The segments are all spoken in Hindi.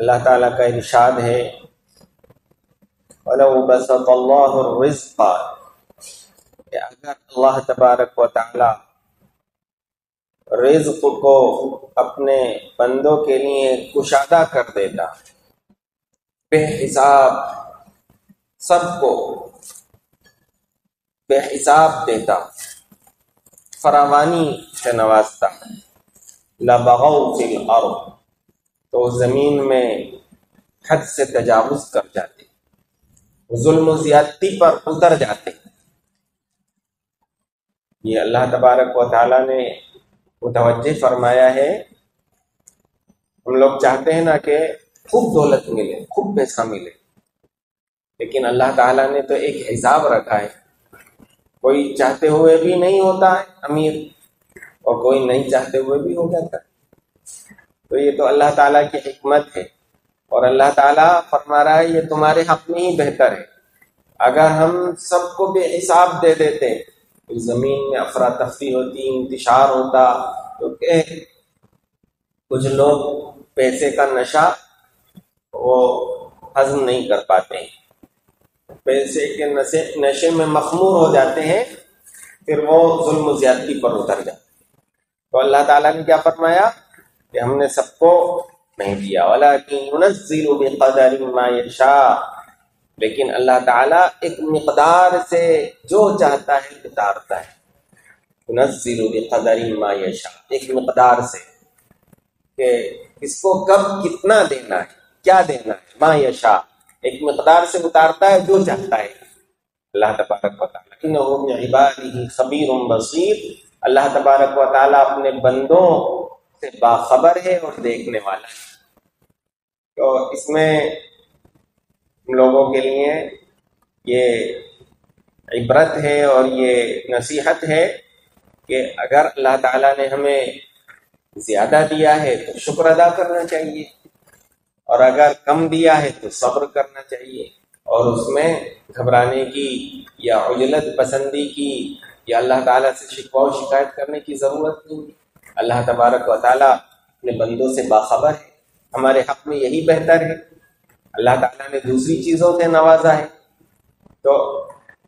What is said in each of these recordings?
अल्लाह ताला का इरशाद है। अगर अल्लाह तबारक व ताला रिज्क को अपने बंदों के लिए कुशादा कर देता, बेहिसाब सबको बेहिसाब देता फरावानी से नवाजता, लबगौ फिल अर्द तो ज़मीन में हद से तजावुज कर जाते, जुल्म ज्यादती पर उतर जाते। ये अल्लाह तबारक व ताला ने मुतवजह फरमाया है। हम लोग चाहते हैं ना कि खूब दौलत मिले, खूब पैसा मिले, लेकिन अल्लाह ताला ने तो एक हिसाब रखा है। कोई चाहते हुए भी नहीं होता है अमीर, और कोई नहीं चाहते हुए भी हो जाता। है तो ये तो अल्लाह ताला की हिकमत है। और अल्लाह ताला फरमा रहा है, ये तुम्हारे हक में ही बेहतर है। अगर हम सबको बेहिसाब दे देते तो ज़मीन में अफरा तफरी होती, इंतशार होता तो कुछ लोग पैसे का नशा वो हजम नहीं कर पाते हैं। पैसे के नशे नशे में मखमूर हो जाते हैं, फिर वो जुल्म ज्यादती पर उतर जाते तो अल्लाह ताला ने क्या फरमाया? कि हमने सबको नहीं दिया। वाला कि लेकिन अल्लाह ताला एक मिकदार से जो चाहता है उतारता है। यशा। एक मिकदार से कि इसको कब कितना देना है, क्या देना है मा यशा। एक मकदार से उतारता है, जो चाहता है। अल्लाह तबारक वाली खबीर बसीर। अल्लाह तबारक वाली अपने बंदों से बाखबर है और देखने वाला है। तो इसमें हम लोगों के लिए ये इबरत है और ये नसीहत है कि अगर अल्लाह ताला ने हमें ज़्यादा दिया है तो शुक्र अदा करना चाहिए और अगर कम दिया है तो सब्र करना चाहिए और उसमें घबराने की या उजलत पसंदी की या अल्लाह ताला से शिकवा शिकायत करने की ज़रूरत नहीं अल्लाह तबारक व अपने बंदों से बाखबर है। हमारे हक में यही बेहतर है। अल्लाह ताला ने दूसरी चीज़ों से नवाजा है। तो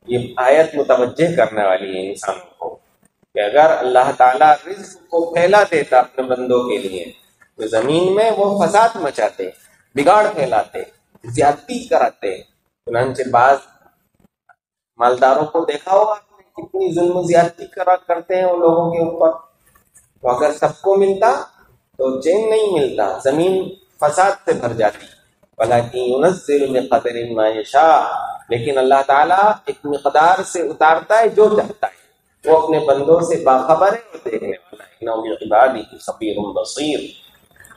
ये आयत मुतवजह करने वाली है इंसानों को कि अगर अल्लाह ताला रिज्क को फैला देता अपने बंदों के लिए तो ज़मीन में वो फसाद मचाते, बिगाड़ फैलाते, ज्यादती कराते। चुनाचे बाज मालदारों को देखा होगा कितनी जुल्म ज्यादती करा करते हैं उन लोगों के ऊपर। तो अगर सबको मिलता तो चैन नहीं मिलता जमीन फसाद से भर जाती लेकिन अल्लाह ताला एक मकदार से उतारता है जो चाहता है वो अपने बंदों से बाखबर है और देखने वाला है खबीर बसीर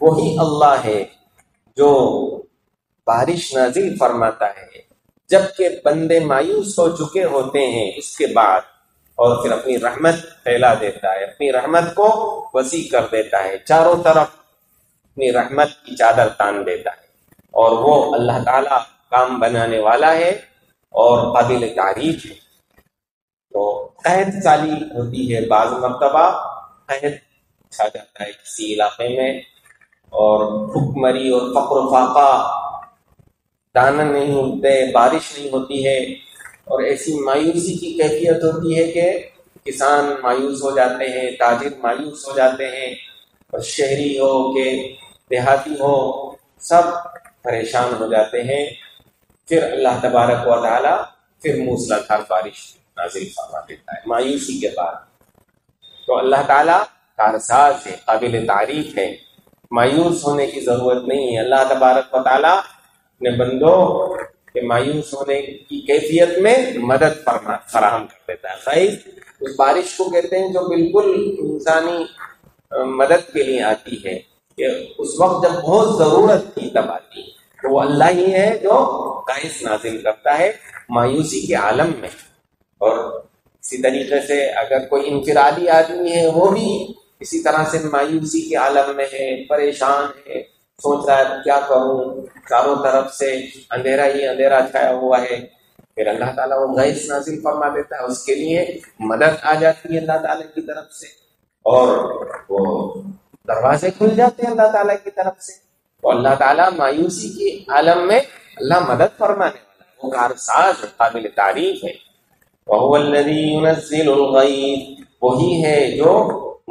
वही अल्लाह है जो बारिश नाजिल फरमाता है जबकि बंदे मायूस हो चुके होते हैं इसके बाद, और फिर अपनी रहमत फैला देता है, अपनी रहमत को वसी कर देता है, चारों तरफ़ अपनी रहमत की चादर तान देता है। और वो अल्लाह ताला काम बनाने वाला है और काबिल तारीफ़ है। तो कैद चाली होती है बाज मरतबा कैद छा जाता है किसी इलाके में, और भुखमरी और फक्र फाका दाना नहीं होते, बारिश नहीं होती है, और ऐसी मायूसी की कैफियत होती है कि किसान मायूस हो जाते हैं, ताजिर मायूस हो जाते हैं, और शहरी हो के देहाती हो, सब परेशान हो जाते हैं। फिर अल्लाह तबारक व ताली फिर मूसलाधार बारिश नाजिल फरमा देता है, मायूसी के बाद। तो अल्लाह ताला कारसाज है काबिल तारीफ़ है, मायूस होने की ज़रूरत नहीं है। अल्लाह तबारक व ताली ने बंदो के मायूस होने की कैफियत में मदद फराहम कर देता है। खैर उस बारिश को कहते हैं जो बिल्कुल इंसानी मदद के लिए आती है, कि उस वक्त जब बहुत ज़रूरत थी, तब आती है। तो वो अल्लाह ही है जो काइस नाजिल करता है मायूसी के आलम में। और इसी तरीके से अगर कोई इंफरादी आदमी है, वो भी इसी तरह से मायूसी के आलम में है, परेशान है सोच रहा है क्या करूँ चारों तरफ़ से अंधेरा ही अंधेरा छाया हुआ है। फिर अल्लाह ताला वो गैस नाजिल फरमा देता है, उसके लिए मदद आ जाती है अल्लाह ताला की तरफ़ से। और वो दरवाजे खुल जाते हैं अल्लाह ताला की तरफ़ से। तो अल्लाह ताला मायूसी के आलम में अल्लाह मदद फरमाने वाला वो कारसाज काबिल तारीफ़ है वही है जो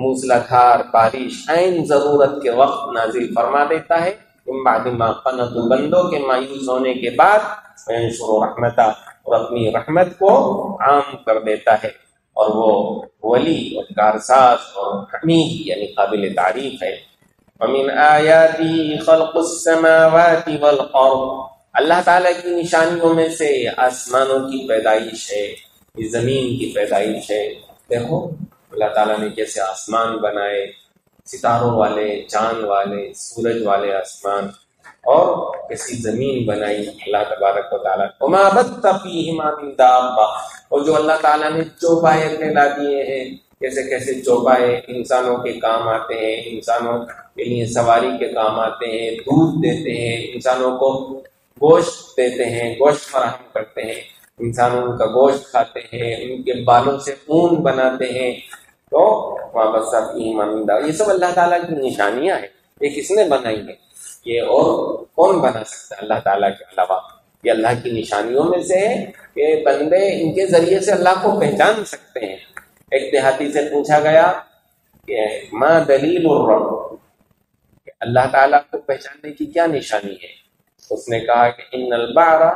मूसलाधार बारिश ऐन ज़रूरत के वक्त नाजिल फरमा देता है। बंदों के मायूस होने के बाद रहमता और अपनी रहमत को आम कर देता है। और वो वली और कारसाज और हमीद, यानी काबिल तारीफ़ है। अमीन आयाती अल्लाह ताला की निशानियों में से आसमानों की पैदाइश है ज़मीन की पैदाइश है। देखो अल्लाह ताला ने कैसे आसमान बनाए, सितारों वाले, चाँद वाले, सूरज वाले आसमान, और कैसी ज़मीन बनाई अल्लाह तबारक वाली और जो अल्लाह ताला ने चौपाए फैला दिए हैं, कैसे कैसे चौपाए इंसानों के काम आते हैं, इंसानों के लिए सवारी के काम आते हैं दूध देते हैं, इंसानों को गोश्त देते हैं, गोश्त फराहम करते हैं, इंसान उनका गोश्त खाते हैं, उनके बालों से ऊन बनाते हैं तो वापस ईमानदा ये सब अल्लाह ताला की निशानियाँ हैं। ये किसने बनाई है? ये और कौन बना सकता है अल्लाह ताला के अलावा? ये अल्लाह की निशानियों में से है कि बंदे इनके ज़रिए से अल्लाह को पहचान सकते हैं। एक देहाती से पूछा गया कि माँ दलील अल्लाह ताला को पहचानने की क्या निशानी है? उसने कहा कि इन अलबारा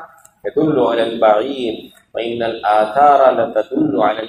इन आथारा लतदुल्लु अलल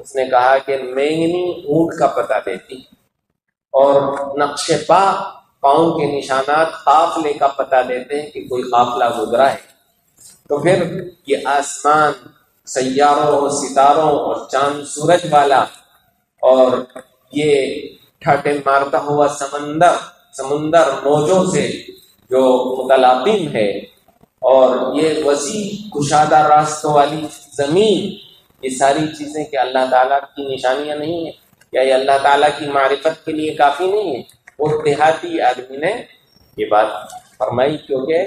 उसने कहा कि मेंगनी ऊँट का पता देती और नक्श पा पाँव के निशानात काफले का पता देते हैं कि कोई काफला गुजरा है। तो फिर ये आसमान सैारों और सितारों और चाँद सूरज वाला और ये ठाटे मारता हुआ समंदर, समुंदर मौजों से जो मुतलाबिम है और ये वसी कुशादा रास्तों वाली ज़मीन, ये सारी चीज़ें क्या अल्लाह ताला की निशानियाँ नहीं है? या ये अल्लाह ताला की मारिफत के लिए काफ़ी नहीं है? वो देहाती आदमी ने ये बात फरमाई क्योंकि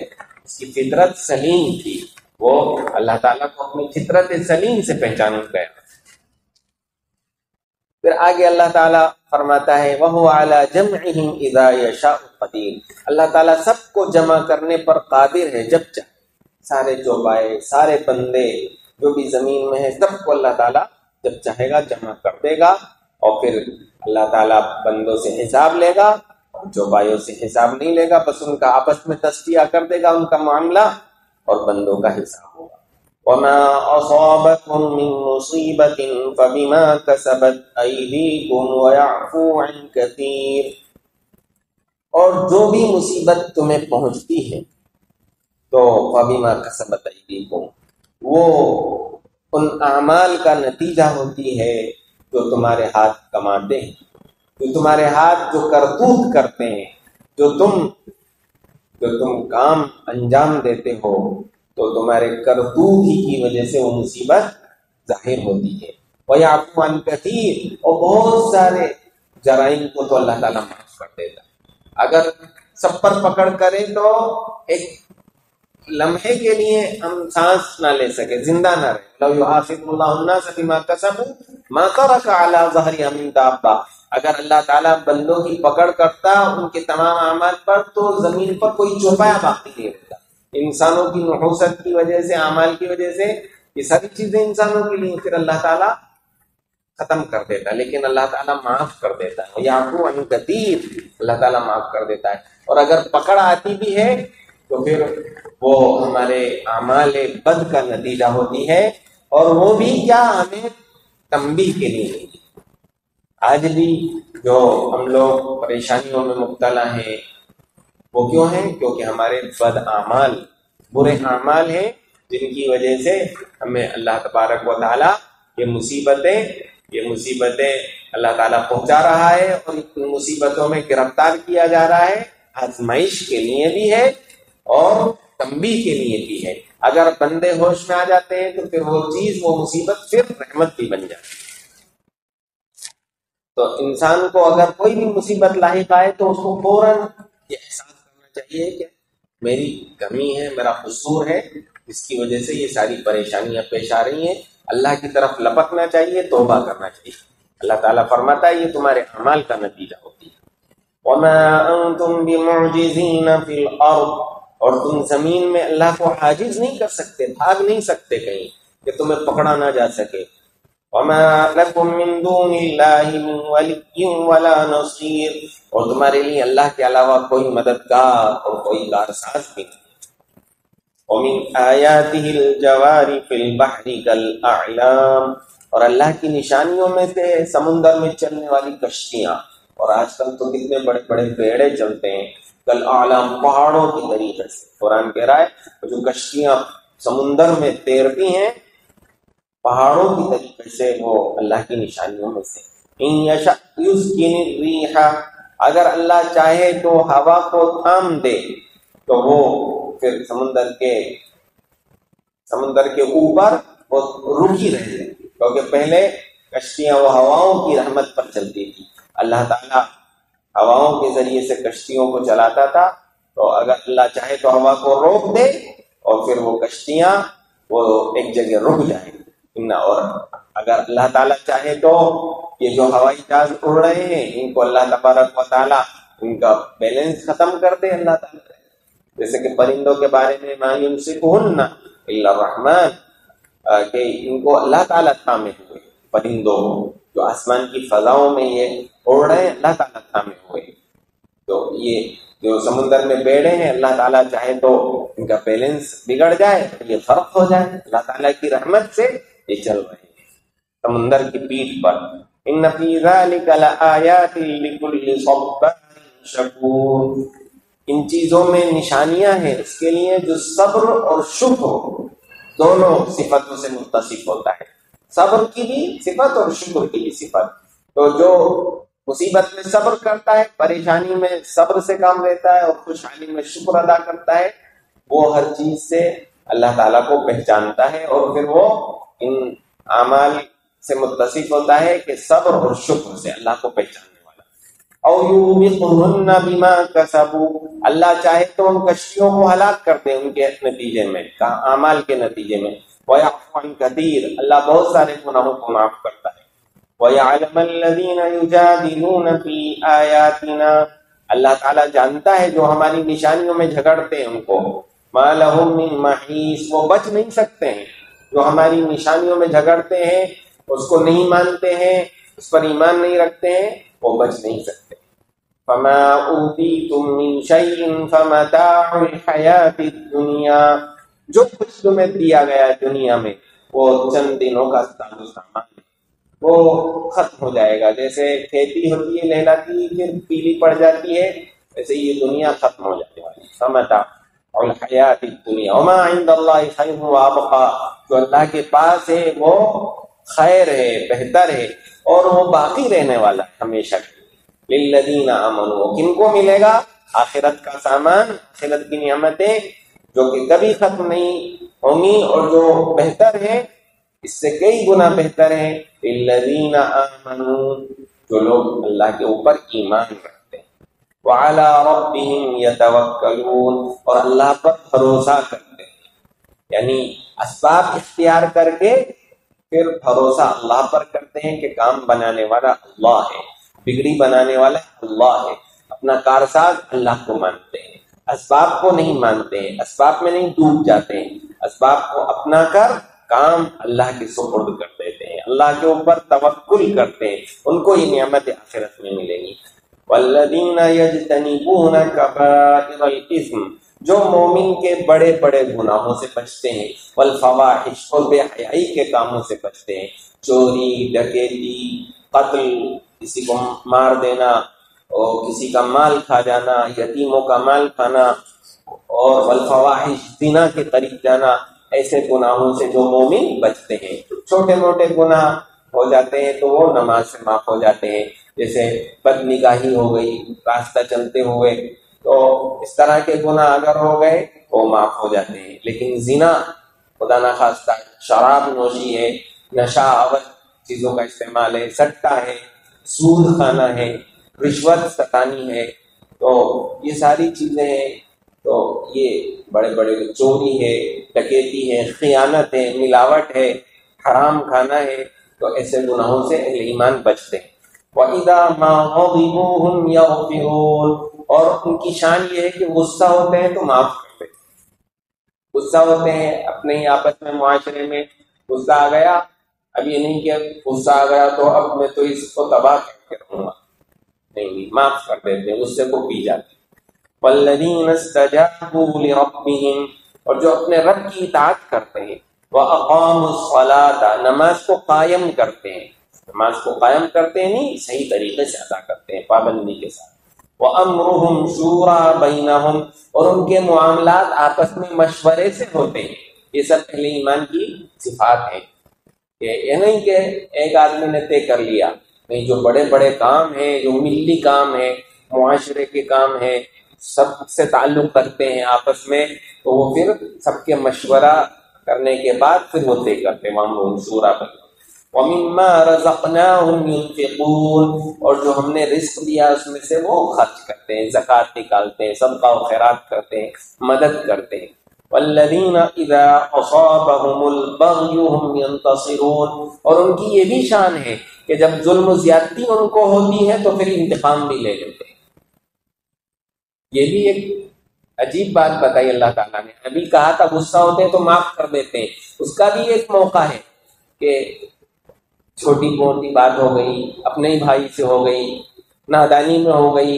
उसकी फितरत सलीम थी। वो अल्लाह ताला को अपनी फितरत सलीम से पहचान गया फिर आगे अल्लाह ताला फरमाता है, वह आला जम कदीर। अल्लाह ताला सबको जमा करने पर कादिर है, जब चाहे सारे चौपाए, सारे बंदे, जो भी ज़मीन में है, सबको अल्लाह ताला जब चाहेगा जमा कर देगा और फिर अल्लाह ताला बंदों से हिसाब लेगा और चौपाइयों से हिसाब नहीं लेगा, बस उनका आपस में तस्तिया कर देगा, उनका मामला और बंदों का हिसाब होगा। वमा असाबकुम मिन मुसीबतिन फबिमा कसबत अयदीकुम वयअफू अन कसीर और जो भी मुसीबत तुम्हें पहुँचती है तो फबिमा कसबत अयदीकुम वो उन अमाल का नतीजा होती है जो तुम्हारे हाथ कमाते हैं जो तुम्हारे हाथ जो करतूत करते हैं जो तुम जो तुम काम अंजाम देते हो तो तुम्हारे करतूत ही की वजह से वो मुसीबत ज़ाहिर होती है। वह आपको कथीर और बहुत सारे जराइम को तो अल्लाह ताला माफ़ कर देता अगर सब पर पकड़ करे तो एक लम्हे के लिए हम सांस ना ले सके, ज़िंदा ना रहे। अगर अल्लाह ताला बंदों की पकड़ करता, उनके तमाम अमाल पर तो ज़मीन पर कोई चौपाया बाकी नहीं रहता। इंसानों की नहूसत की वजह से अमाल की वजह से, ये सारी चीज़ें इंसानों के लिए फिर अल्लाह ताला खत्म कर देता है। लेकिन अल्लाह ताला माफ़ कर देता है। याकू अनकतीर अल्लाह ताला माफ़ कर देता है। और अगर पकड़ आती भी है तो फिर वो हमारे अमाल बद का नतीजा होती है। और वो भी क्या हमें तंबी के लिए आज भी जो हम लोग परेशानियों में मुबतला हैं वो क्यों है? क्योंकि हमारे बद अमाल बुरे अमाल हैं, जिनकी वजह से हमें अल्लाह तबारक व ताला ये मुसीबतें ये मुसीबतें अल्लाह ताला पहुँचा रहा है और इन मुसीबतों में गिरफ़्तार किया जा रहा है, आजमाइश के लिए भी है और तंबी के लिए भी है। अगर बंदे होश में आ जाते हैं तो फिर वो चीज़, वो मुसीबत फिर रहमत भी बन जाती है। तो इंसान को अगर कोई भी मुसीबत लाहिक आए तो उसको फ़ौरन ये एहसास चाहिए कि मेरी कमी है, मेरा कसूर है, इसकी वजह से ये सारी परेशानियाँ पेश आ रही हैं। अल्लाह की तरफ़ लपकना चाहिए, तोबा करना चाहिए। अल्लाह ताला फरमाता है, ये तुम्हारे अमाल का नतीजा होती है। और तुम ज़मीन में अल्लाह को हाजिज नहीं कर सकते, भाग नहीं सकते कहीं, कि तुम्हें पकड़ा ना जा सके। और तुम्हारे लिए अल्लाह के अलावा कोई मददगार और कोई कारसाज भी नहीं। और अल्लाह की निशानियों में से समुन्दर में चलने वाली कश्तियाँ। और आजकल तो कितने बड़े बड़े बेड़े चलते हैं कल आलम पहाड़ों की तरीके से। कुरान कह रहा है जो कश्तियाँ समुन्दर में तैरती हैं, पहाड़ों की तरीके से वो अल्लाह की निशानियों में से अगर अल्लाह चाहे तो हवा को थाम दे तो वो फिर समुंदर के समुंदर के ऊपर वो रुकी रहे। क्योंकि पहले कश्तियाँ वो हवाओं की रहमत पर चलती थी। अल्लाह ताला हवाओं के ज़रिए से कश्तियों को चलाता था तो अगर अल्लाह चाहे तो हवा को रोक दे और फिर वो कश्तियाँ वो एक जगह रुक जाए। और अगर अल्लाह ताला चाहे तो ये जो हवाई जहाज़ उड़ रहे हैं, इनको अल्लाह तबारक व ताला उनका बैलेंस खत्म कर दे अल्लाह जैसे कि परिंदों के बारे में मायूम से रहमान के इनको अल्लाह ताला थामे हुए। परिंदों, जो आसमान की फजाओं में ये उड़ रहे हैं, अल्लाह ताला थामे हुए। तो ये जो समुन्द्र में बेड़े हैं, अल्लाह ताला चाहे तो इनका बैलेंस बिगड़ जाए तो ये फ़र्क हो जाए। अल्लाह ताला की रहमत से ये चल रहे हैं। समुन्द्र की पीठ पर इन शकूर इन चीज़ों में निशानियाँ हैं इसके लिए जो सब्र और शुक्र दोनों सिफतों से मुतसिफ होता है। सब्र की भी सिफत और शुक्र की भी सिफत। तो जो मुसीबत में सब्र करता है, परेशानी में सब्र से काम लेता है और खुशहाली में शुक्र अदा करता है, वो हर चीज़ से अल्लाह ताला को पहचानता है और फिर वो इन अमाल से मुतसिफ होता है कि सब्र और शुक्र से अल्लाह को पहचान अल्लाह चाहे तो उन कश्तियों को हलाक कर दे उनके नतीजे में कहा अमाल के नतीजे में। कदीर, अल्लाह बहुत सारे गुनाहों को माफ़ करता है। अल्लाह ताला जानता है जो हमारी निशानियों में झगड़ते हैं उनको। वो बच नहीं सकते हैं। जो हमारी निशानियों में झगड़ते हैं उसको नहीं मानते हैं, उस पर ईमान नहीं रखते हैं, वो बच नहीं सकते। फमा तुम दुनिया। जो कुछ तुम्हें दिया गया दुनिया में, वो चंद दिनों का सामान वो खत्म हो जाएगा। जैसे खेती होती है, लहलाती फिर पीली पड़ जाती है, वैसे ये दुनिया खत्म हो जाने वाली समता और हयाती दुनिया। जो अल्लाह के पास है, वो खैर है, बेहतर है, और वो बाकी रहने वाला हमेशा। लिल्लदीना अमनु किनको मिलेगा? आखिरत का सामान, आखिरत की नियामतें, जो कि कभी खत्म नहीं होंगी और जो बेहतर है, इससे कई गुना बेहतर है। जो लोग अल्लाह के ऊपर ईमान रखते हैं। वाला और अल्लाह पर भरोसा करते हैं। यानी, असबाब इख्तियार करके फिर भरोसा अल्लाह पर करते हैं कि काम बनाने वाला अल्लाह है। बिगड़ी बनाने वाला अल्लाह है। अपना कारसाज अल्लाह को मानते हैं। असबाब को नहीं मानते हैं। असबाब में नहीं डूब जाते हैं। असबाब को अपना कर काम अल्लाह के सुपुर्द कर देते हैं। अल्लाह के ऊपर तवक्कुल करते हैं। उनको ही नियामत आखिरत में मिलेगी। वल्लदीन जो मोमिन के बड़े बड़े गुनाहों से बचते हैं, वल फवाहिश, और बेहयाई के कामों से बचते हैं। चोरी, डकैती, कत्ल, किसी को मार देना, और किसी का माल खा जाना, यतीमों का माल खाना, और वल फवाहिश दिना के करीब जाना, ऐसे गुनाहों से जो मोमिन बचते हैं। छोटे मोटे गुनाह हो जाते हैं तो वो नमाज़ से माफ़ हो जाते हैं। जैसे बदनिगाही हो गई, रास्ता चलते हुए तो इस तरह के गुना अगर हो गए तो माफ़ हो जाते हैं। लेकिन जिना, खुदा ना खास्ता, शराब नोशी है, नशा, अवध चीज़ों का इस्तेमाल है, सट्टा है, सूद खाना है, रिश्वत सतानी है तो ये सारी चीज़ें हैं। तो ये बड़े बड़े चोरी है, डकैती है, खियानत है, मिलावट है, हराम खाना है तो ऐसे गुनाहों से ईमान बचते हैं। और उनकी शान ये है कि गुस्सा होते हैं तो माफ़ करते गुस्सा होते हैं, अपने ही आपस में मुआशरे में, गुस्सा आ गया, अब ये नहीं कि गुस्सा आ गया तो अब मैं तो इसको तबाह करके रहूँगा। नहीं नहीं, माफ़ कर देते हैं, गुस्से को पी जाते और जो अपने रब की इतात करते हैं वह अकाम नमाज़ को कायम करते हैं। नमाज़ को कायम करते हैं नहीं, सही तरीके से अदा करते हैं, पाबंदी के साथ। वह अमरुहम शूरा बैनहुम और उनके मामला आपस में मशवरे से होते हैं। ये सब पहले ईमान की सिफात है। ये नहीं कि एक आदमी ने तय कर लिया, नहीं, जो बड़े बड़े काम है, जो मिली काम है, मुआशरे के काम है, सबसे ताल्लुक रखते हैं आपस में तो वो फिर सबके मशवरा करने के बाद फिर वो तय करते मामून शूरा और जो हमने रिस्क दिया उसमें से वो खर्च करते हैं, जक़ात निकालते हैं सबका खैरात करते हैं, मदद करते हैं। और उनकी ये भी शान है कि जब जुल्म ज्यादती उनको होती है तो फिर इंतकाम भी ले लेते हैं। ये भी एक अजीब बात बताई अल्लाह ताला ने। अभी कहा था गुस्सा होते हैं तो माफ़ कर देते हैं। उसका भी एक मौका है कि छोटी मोटी बात हो गई, अपने ही भाई से हो गई, नादानी में हो गई,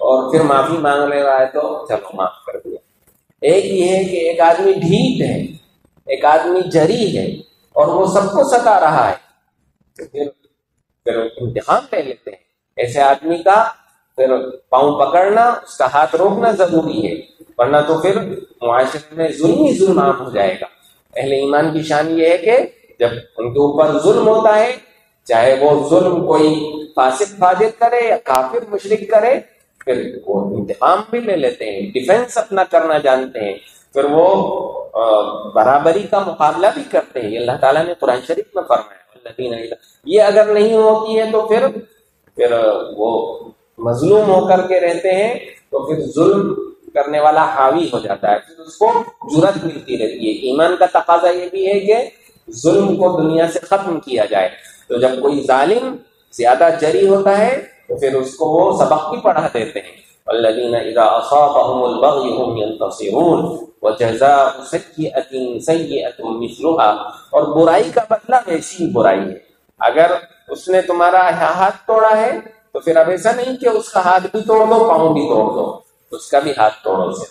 और फिर माफ़ी मांग ले रहा है तो चलो माफ़ कर दिया। एक ये है कि एक आदमी ढीठ है, एक आदमी जरी है, और वो सबको सता रहा है। तो फिर फिर इम्तिहान ले लेते हैं। ऐसे आदमी का फिर पाँव पकड़ना, उसका हाथ रोकना ज़रूरी है, वरना तो फिर मुआशरे में जुल्म ही जुल्म आम हो जाएगा। पहले ईमान की शान ये है कि जब उनके ऊपर जुल्म होता है, चाहे वो जुल्म कोई फासिक फाजिर करे या काफिर मुशरिक करे, फिर वो इंतकाम भी ले लेते हैं डिफेंस अपना करना जानते हैं। फिर वो बराबरी का मुकाबला भी करते हैं। अल्लाह ताला ने कुरान शरीफ में फरमाया ये अगर नहीं होती है तो फिर फिर वो मजलूम होकर के रहते हैं तो फिर जुल्म करने वाला हावी हो जाता है। फिर उसको जुरत मिलती रहती है। ईमान का तकाजा ये भी है कि जुल्म को दुनिया से खत्म किया जाए। तो जब कोई जालिम ज़्यादा जरी होता है तो फिर उसको वो सबक भी पढ़ा देते हैं। और बुराई का बदला वैसी ही बुराई है। अगर उसने तुम्हारा हाथ तोड़ा है तो फिर अब ऐसा नहीं कि उसका हाथ भी तोड़ दो, पाँव भी तोड़ दो। उसका भी हाथ तोड़ो से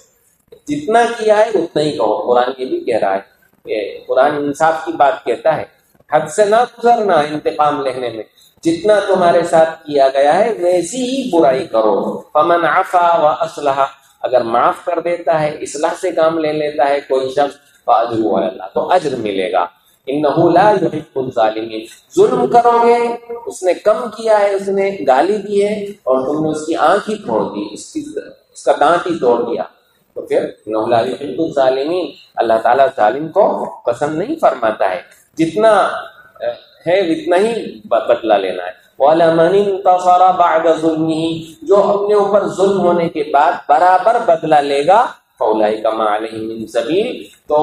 जितना किया है, उतना ही कहो। कुरान ये भी कह रहा है ये कुरान इंसाफ की बात कहता है। हद से ना गुजरना इंतकाम लेने में। जितना तुम्हारे साथ किया गया है, वैसी ही बुराई करो। फमन आफा व असलहा। अगर माफ़ कर देता है, इसलाह से काम ले लेता है कोई शख्स तो तो अजर मिलेगा। जुल्म करोगे, उसने कम किया है, उसने गाली दी है, और तुमने उसकी आँख ही फोड़ दी इसकी उसका दांत ही तोड़ दिया। तो फिर जालिमीन, अल्लाह ताला जालिम को पसंद नहीं फरमाता है। जितना है उतना ही बदला लेना है। जो अपने ऊपर जुल्म होने के बाद बराबर बदला लेगा फौलाई का सबील तो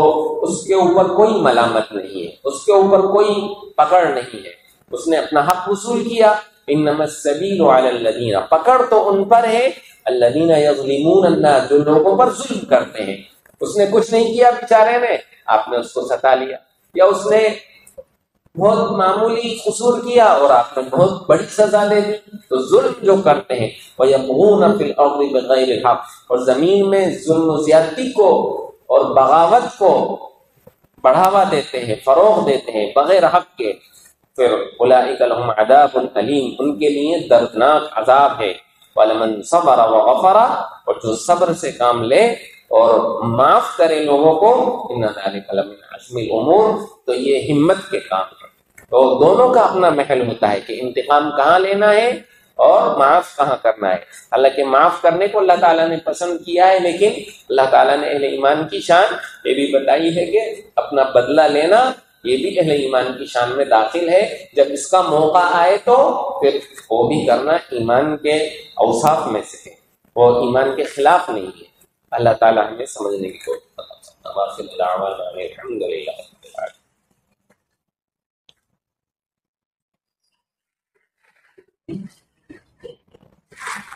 उसके ऊपर कोई मलामत नहीं है। उसके ऊपर कोई पकड़ नहीं है। उसने अपना हक वसूल किया। इन नमसबीन पकड़ तो उन पर है यजलिमून जो लोगों पर जुल्म करते हैं। उसने कुछ नहीं किया बेचारे ने, आपने उसको सता लिया। या उसने बहुत मामूली कसूर किया और आपने बहुत बड़ी सजा दे दी। तो जुल्म जो करते हैं वह फिल बगैर हक। और ज़मीन में जुल्म ज्यादती को और बगावत को बढ़ावा देते हैं, फरोग देते हैं, बगैर हक के। फिर अदाब अलीम, उनके लिए दर्दनाक अजाब है। वलमन सबर व गफरा, और जो सब्र से काम ले और माफ़ करे लोगों को इन उमूर तो ये हिम्मत के काम है। तो दोनों का अपना महल होता है कि इंतकाम कहाँ लेना है और माफ़ कहाँ करना है। हालाँकि माफ़ करने को अल्लाह ताला ने पसंद किया है, लेकिन अल्लाह ताला ने ईमान की शान ये भी बताई है कि अपना बदला लेना ये भी अहले ईमान की शान में दाखिल है। जब इसका मौका आए तो फिर वो भी करना ईमान के अवसाफ में से है। वो ईमान के खिलाफ नहीं है। अल्लाह ताला हमें समझने की कोशिश Thank you.